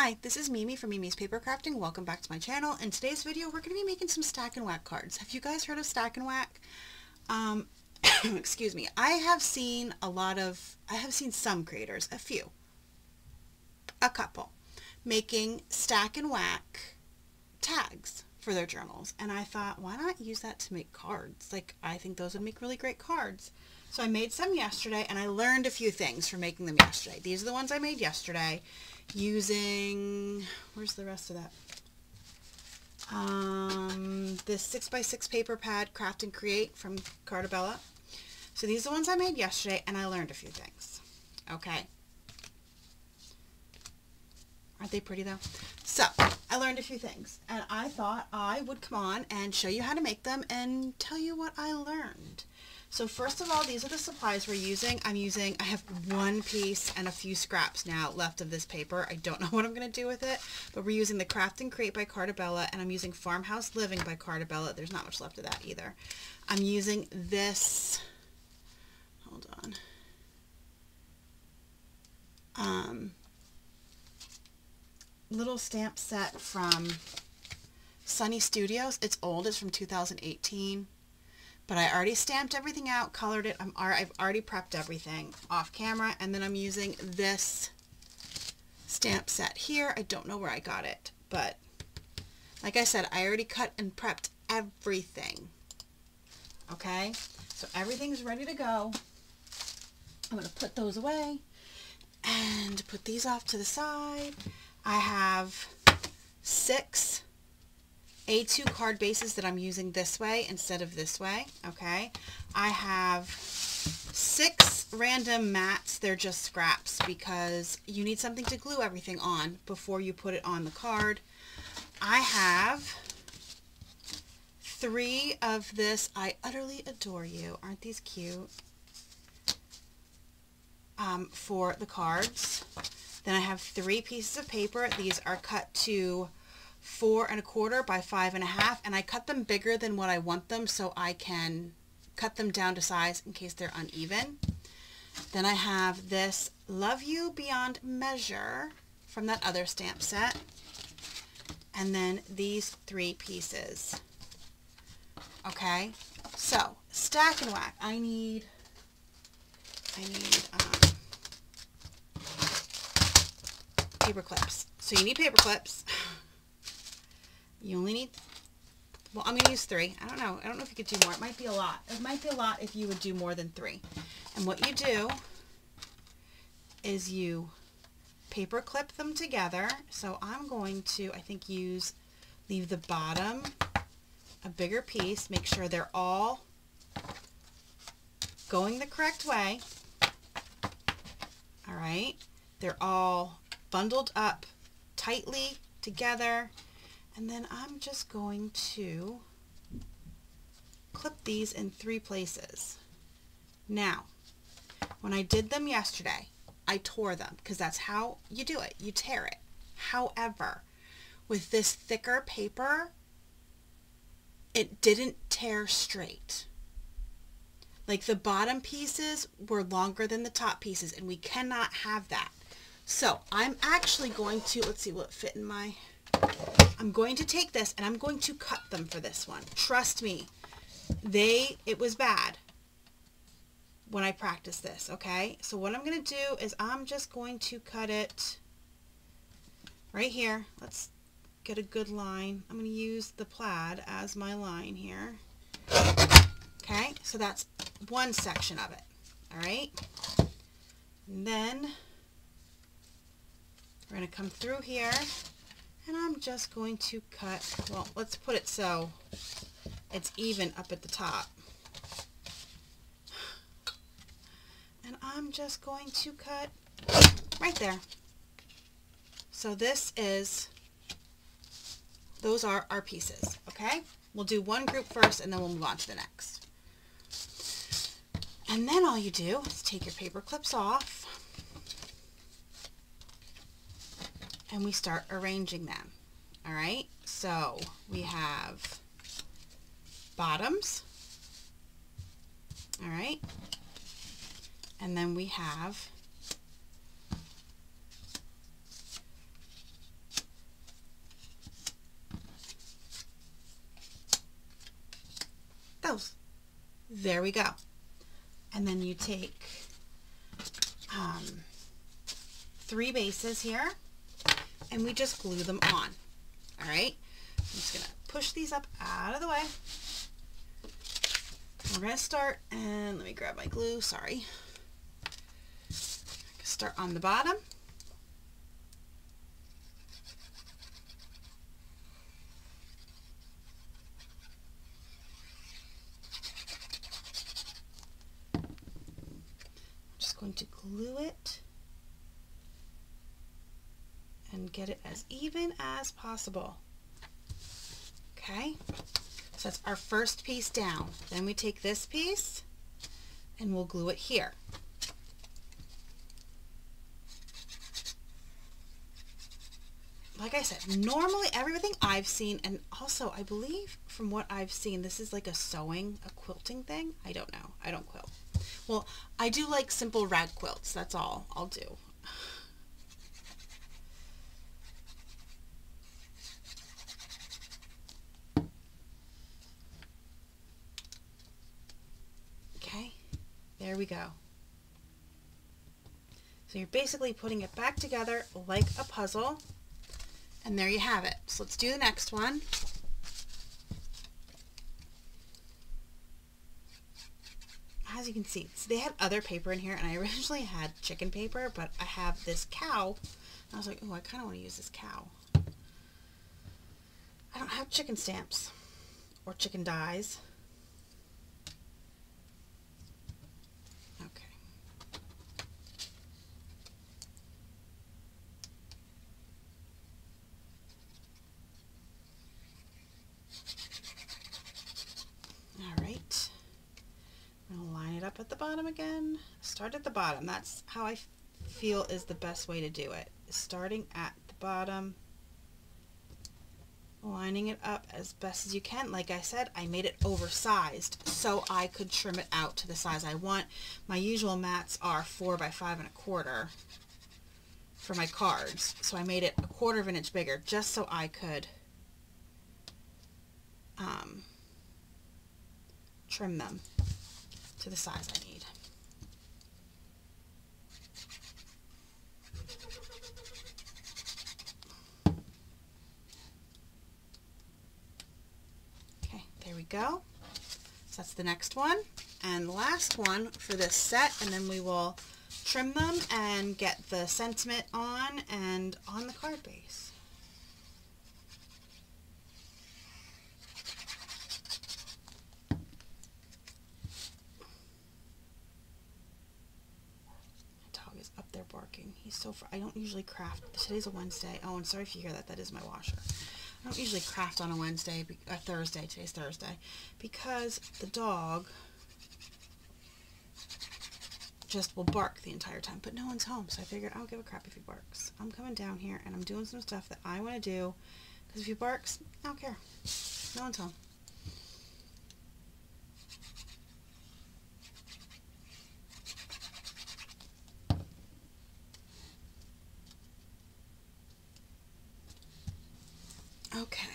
Hi, this is Mimi from Mimi's Paper Crafting. Welcome back to my channel. In today's video, we're going to be making some stack and whack cards. Have you guys heard of stack and whack? Um, excuse me. I have seen a lot of, I have seen some creators, a few, a couple, making stack and whack tags for their journals. And I thought, why not use that to make cards? Like, I think those would make really great cards. So I made some yesterday and I learned a few things from making them yesterday. These are the ones I made yesterday using, where's the rest of that? Um, this 6x6 paper pad Craft and Create from Carta Bella. So these are the ones I made yesterday and I learned a few things. Okay. Aren't they pretty though? So, I learned a few things and I thought I would come on and show you how to make them and tell you what I learned. So first of all, these are the supplies we're using. I'm using, I have one piece and a few scraps now left of this paper. I don't know what I'm going to do with it, but we're using the Craft and Create by Carta Bella, and I'm using Farmhouse Living by Carta Bella. There's not much left of that either. I'm using this, hold on, um, little stamp set from Sunny Studios. It's old, it's from 2018 but I already stamped everything out, colored it. I'm, I've already prepped everything off camera. And then I'm using this stamp set here. I don't know where I got it, but like I said, I already cut and prepped everything. Okay, so everything's ready to go. I'm going to put those away and put these off to the side. I have six a2 card bases that I'm using this way instead of this way, okay? I have six random mats. They're just scraps because you need something to glue everything on before you put it on the card. I have three of this I Utterly Adore You. Aren't these cute? Um, for the cards. Then I have three pieces of paper. These are cut to four and a quarter by five and a half and I cut them bigger than what I want them so I can cut them down to size in case they're uneven. Then I have this Love You Beyond Measure from that other stamp set. And then these three pieces. Okay, so stack and whack. I need, I need um, paper clips. So you need paper clips. You only need, well, I'm going to use three. I don't know. I don't know if you could do more. It might be a lot. It might be a lot if you would do more than three. And what you do is you paper clip them together. So I'm going to, I think, use, leave the bottom a bigger piece. Make sure they're all going the correct way. All right. They're all bundled up tightly together and then I'm just going to clip these in three places. Now, when I did them yesterday, I tore them because that's how you do it. You tear it. However, with this thicker paper, it didn't tear straight. Like the bottom pieces were longer than the top pieces and we cannot have that. So I'm actually going to, let's see, will it fit in my I'm going to take this and I'm going to cut them for this one. Trust me, they, it was bad when I practiced this, okay? So what I'm going to do is I'm just going to cut it right here. Let's get a good line. I'm going to use the plaid as my line here. Okay, so that's one section of it, all right? And then we're going to come through here and I'm just going to cut, well, let's put it so it's even up at the top. And I'm just going to cut right there. So this is, those are our pieces, okay? We'll do one group first and then we'll move on to the next. And then all you do is take your paper clips off and we start arranging them. All right, so we have bottoms, all right, and then we have those. There we go. And then you take um, three bases here and we just glue them on. All right. I'm just to push these up out of the way. We're to start, and let me grab my glue, sorry. Start on the bottom. just going to glue it and get it as even as possible. Okay, so that's our first piece down. Then we take this piece and we'll glue it here. Like I said, normally everything I've seen, and also I believe from what I've seen, this is like a sewing, a quilting thing. I don't know. I don't quilt. Well, I do like simple rag quilts. That's all I'll do. Okay, there we go. So you're basically putting it back together like a puzzle. And there you have it. So let's do the next one. as you can see, so they had other paper in here, and I originally had chicken paper, but I have this cow. I was like, oh, I kind of want to use this cow. I don't have chicken stamps or chicken dies. Okay. All right. I'm going to line it up at the bottom again. Start at the bottom. That's how I feel is the best way to do it. Starting at the bottom, lining it up as best as you can. Like I said, I made it oversized so I could trim it out to the size I want. My usual mats are four by five and a quarter for my cards. So I made it a quarter of an inch bigger just so I could um, trim them to the size I need. Okay, there we go. So that's the next one. And last one for this set, and then we will trim them and get the sentiment on and on the card base. My dog is up there barking. He's so far. I don't usually craft. Today's a Wednesday. Oh, and sorry if you hear that. That is my washer. I don't usually craft on a Wednesday, a Thursday. Today's Thursday. Because the dog just will bark the entire time. But no one's home, so I figured I don't give a crap if he barks. I'm coming down here and I'm doing some stuff that I want to do. Because if he barks, I don't care. No one's home. Okay,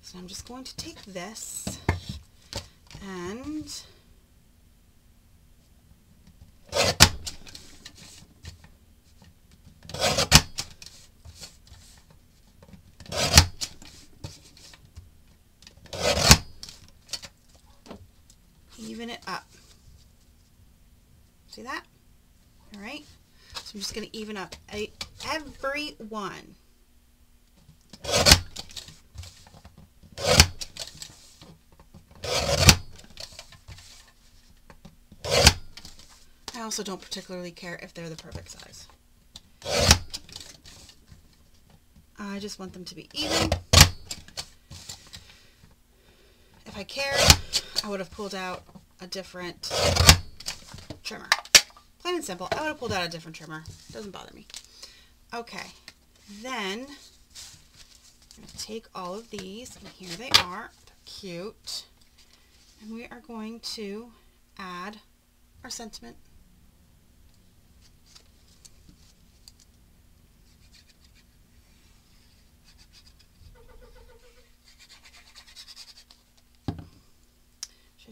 so I'm just going to take this and even it up. See that? All right. So I'm just going to even up every one. Also don't particularly care if they're the perfect size. I just want them to be even. If I cared, I would have pulled out a different trimmer. Plain and simple, I would have pulled out a different trimmer. Doesn't bother me. Okay, then I'm going to take all of these, and here they are. They're cute. And we are going to add our sentiment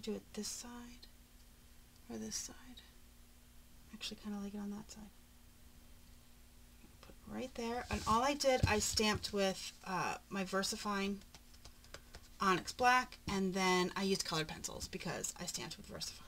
do it this side or this side? Actually kind of like it on that side. Put right there. And all I did, I stamped with uh, my VersaFine Onyx Black and then I used colored pencils because I stamped with VersaFine.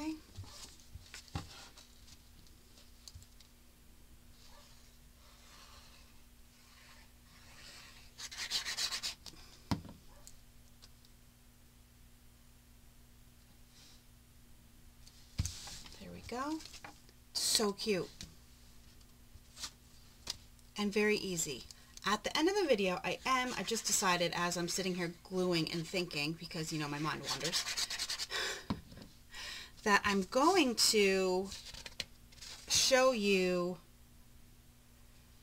Okay. There we go. So cute. And very easy. At the end of the video, I am, I just decided as I'm sitting here gluing and thinking, because, you know, my mind wanders, that I'm going to show you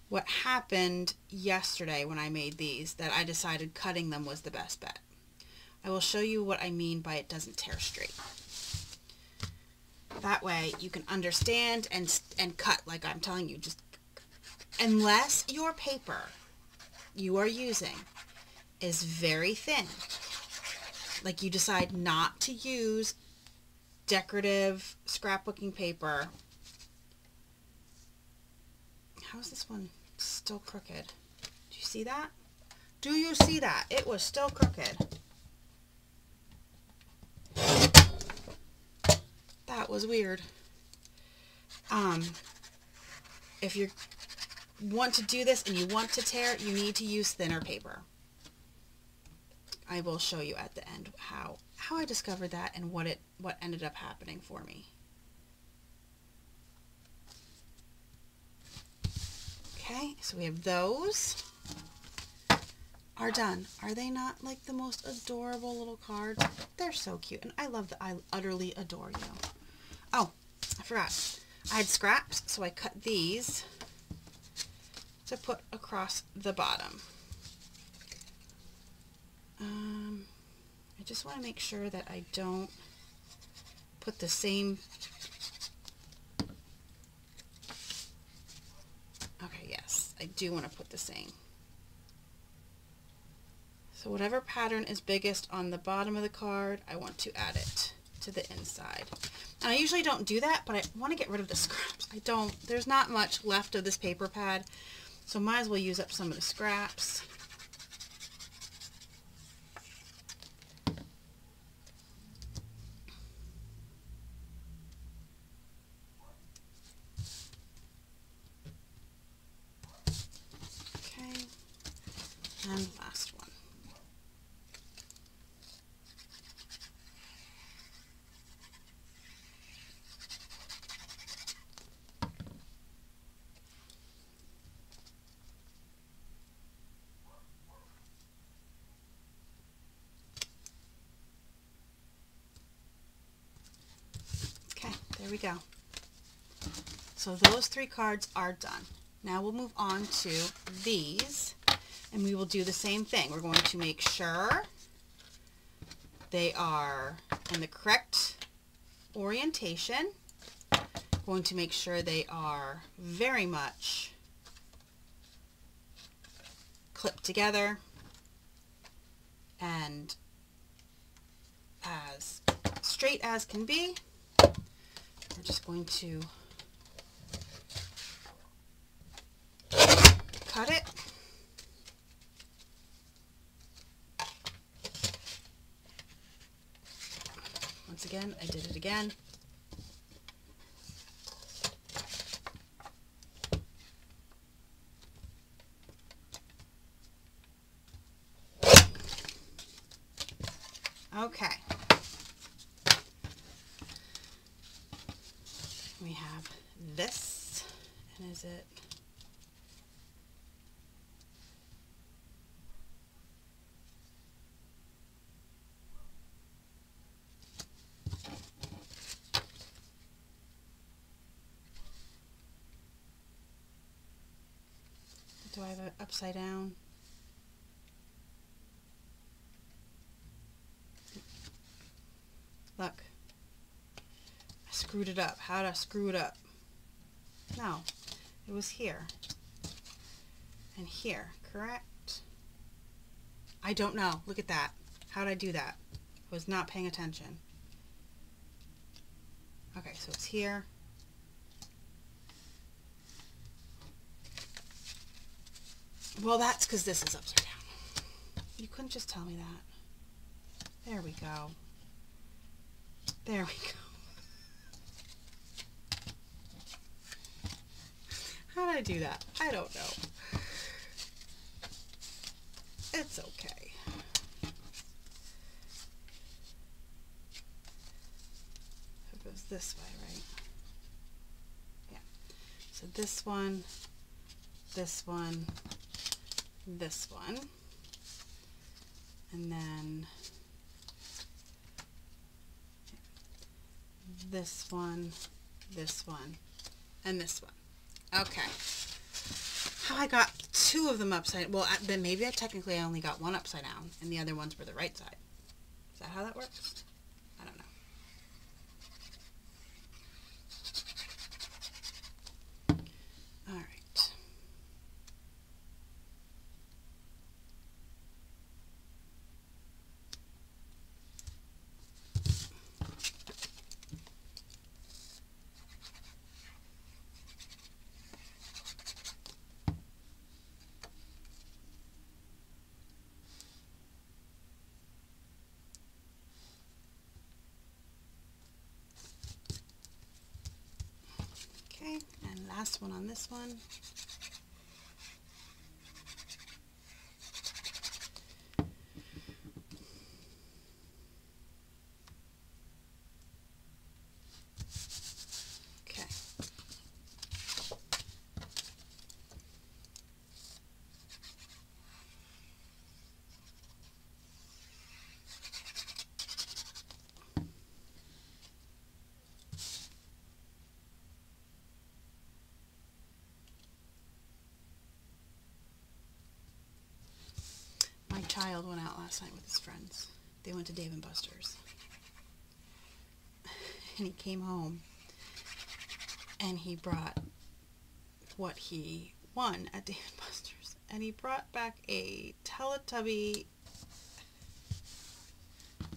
what happened yesterday when I made these, that I decided cutting them was the best bet. I will show you what I mean by it doesn't tear straight. That way you can understand and, and cut like I'm telling you. Just Unless your paper you are using is very thin, like you decide not to use decorative scrapbooking paper. How is this one still crooked? Do you see that? Do you see that? It was still crooked. That was weird. Um, if you want to do this and you want to tear, you need to use thinner paper. I will show you at the end how how I discovered that and what it what ended up happening for me. Okay, so we have those are done. Are they not like the most adorable little cards? They're so cute and I love that I utterly adore you. Oh, I forgot. I had scraps, so I cut these to put across the bottom. Um, I just want to make sure that I don't put the same okay yes I do want to put the same so whatever pattern is biggest on the bottom of the card I want to add it to the inside and I usually don't do that but I want to get rid of the scraps I don't there's not much left of this paper pad so might as well use up some of the scraps Okay. And last one. Okay, there we go. Those three cards are done. Now we'll move on to these and we will do the same thing. We're going to make sure they are in the correct orientation. Going to make sure they are very much clipped together and as straight as can be. We're just going to cut it. Once again, I did it again. Okay. We have this, and is it Do I have it upside down? Look. I screwed it up. How did I screw it up? No. It was here. And here, correct? I don't know. Look at that. How did I do that? I was not paying attention. Okay, so it's here. Well, that's because this is upside down. You couldn't just tell me that. There we go. There we go. How did I do that? I don't know. It's okay. It goes this way, right? Yeah. So this one, this one, this one, and then this one, this one, and this one. Okay. How I got two of them upside, well, then maybe I technically I only got one upside down, and the other ones were the right side. Is that how that works? I don't know. All right. Okay, and last one on this one. Okay. My child went out last night with his friends. They went to Dave and Buster's. And he came home and he brought what he won at Dave and Buster's. And he brought back a Teletubby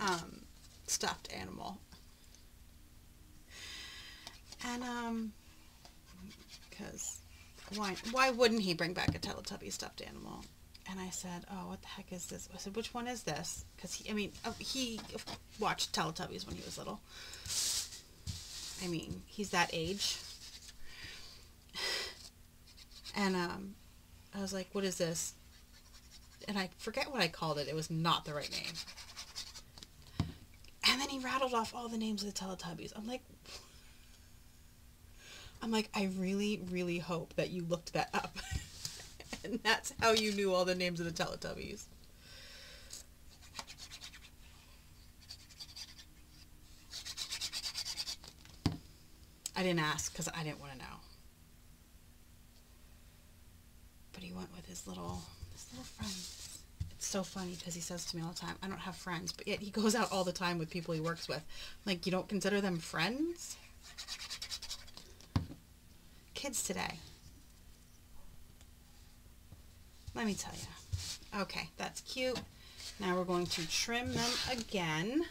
um, stuffed animal. And um, because why why wouldn't he bring back a Teletubby stuffed animal? And I said, "Oh, what the heck is this?" I said, "Which one is this?" Because he, I mean, uh, he watched Teletubbies when he was little. I mean, he's that age. And um, I was like, "What is this?" And I forget what I called it. It was not the right name. And then he rattled off all the names of the Teletubbies. I'm like, I'm like, I really, really hope that you looked that up. and that's how you knew all the names of the Teletubbies. I didn't ask because I didn't want to know. But he went with his little, his little friends. It's so funny because he says to me all the time, I don't have friends, but yet he goes out all the time with people he works with. Like, you don't consider them friends? Kids today. Let me tell you. Okay, that's cute. Now we're going to trim them again.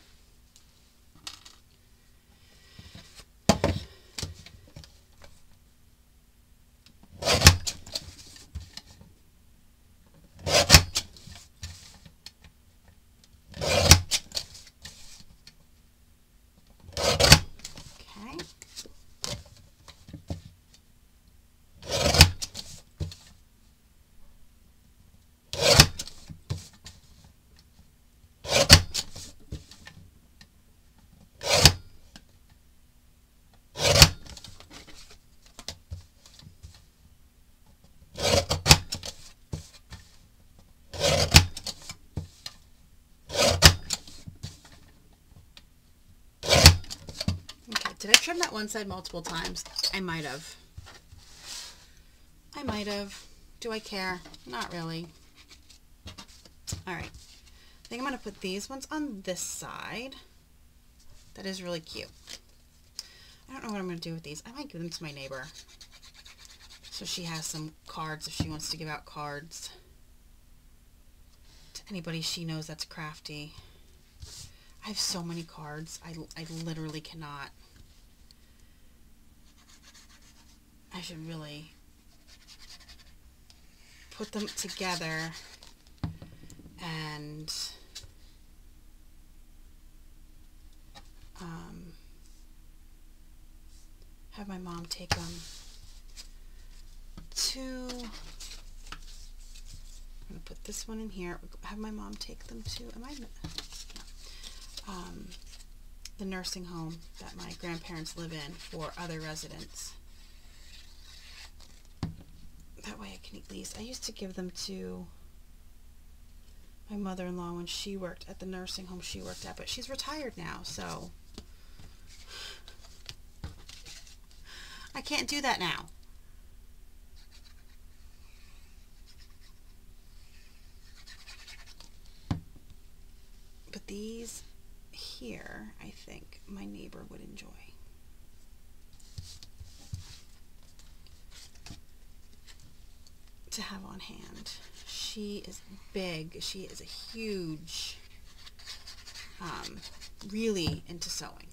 Okay. Okay, did I trim that one side multiple times? I might have. I might have. Do I care? Not really. Alright. I think I'm going to put these ones on this side. That is really cute. I don't know what I'm going to do with these. I might give them to my neighbor. So she has some cards if she wants to give out cards to anybody she knows that's crafty. I have so many cards. I, I literally cannot. I should really put them together and um, have my mom take them to I'm gonna put this one in here. Have my mom take them to am I um, the nursing home that my grandparents live in for other residents that way I can eat these I used to give them to my mother-in-law when she worked at the nursing home she worked at but she's retired now so. I can't do that now. But these here I think my neighbor would enjoy to have on hand she is big. She is a huge, um, really into sewing.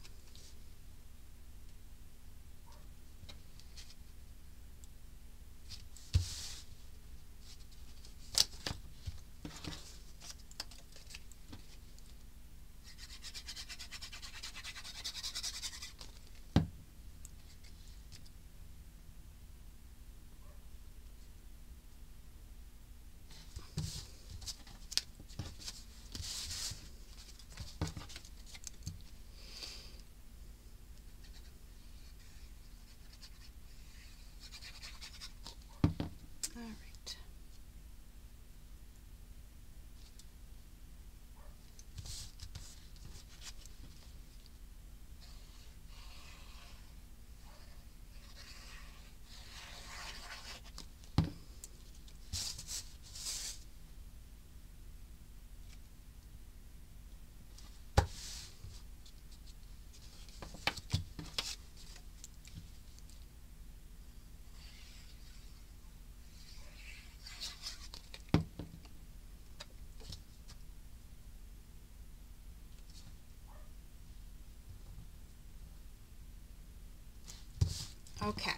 Okay.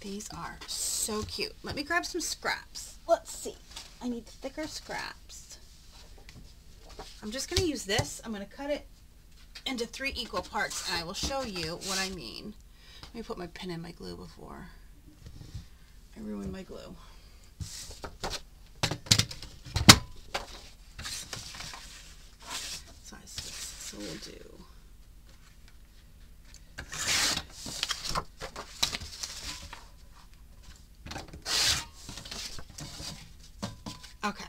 These are so cute. Let me grab some scraps. Let's see. I need thicker scraps. I'm just going to use this. I'm going to cut it into three equal parts and I will show you what I mean. Let me put my pin in my glue before I ruin my glue. So we'll do Okay.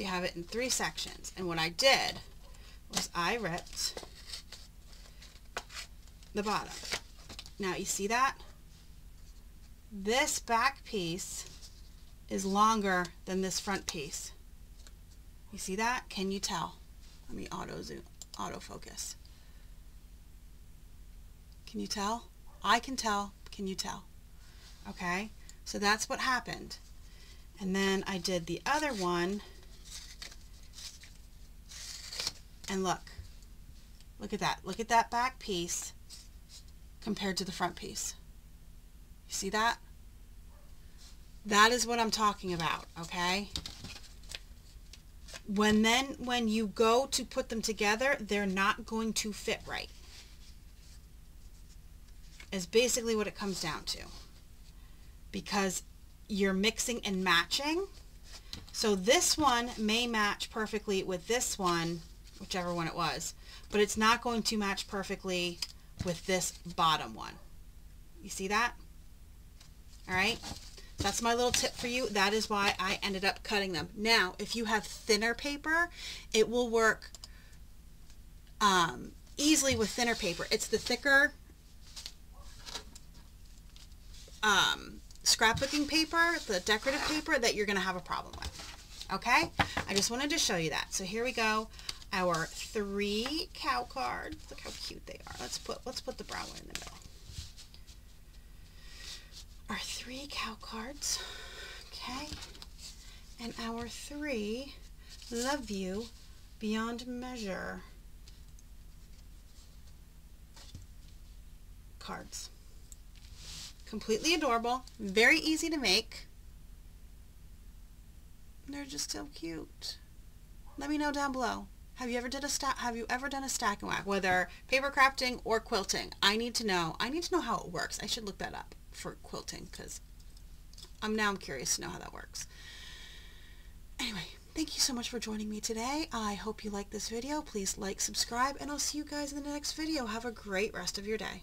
You have it in three sections. And what I did was I ripped the bottom. Now you see that? This back piece is longer than this front piece. You see that? Can you tell? Let me auto zoom, autofocus. Can you tell? I can tell. Can you tell? Okay, so that's what happened. And then I did the other one. And look. Look at that. Look at that back piece compared to the front piece. You see that? That is what I'm talking about, okay? when then when you go to put them together they're not going to fit right is basically what it comes down to because you're mixing and matching so this one may match perfectly with this one whichever one it was but it's not going to match perfectly with this bottom one you see that all right That's my little tip for you. That is why I ended up cutting them. Now, if you have thinner paper, it will work um, easily with thinner paper. It's the thicker um, scrapbooking paper, the decorative paper, that you're going to have a problem with. Okay? I just wanted to show you that. So here we go. Our three cow cards. Look how cute they are. Let's put let's put the brown one in the middle. Our three cow cards. Okay. And our three love you beyond measure cards. Completely adorable, very easy to make. They're just so cute. Let me know down below. Have you ever did a stack? Have you ever done a stack and whack, whether paper crafting or quilting? I need to know. I need to know how it works. I should look that up for quilting because I'm now I'm curious to know how that works. Anyway, thank you so much for joining me today. I hope you like this video. Please like, subscribe, and I'll see you guys in the next video. Have a great rest of your day.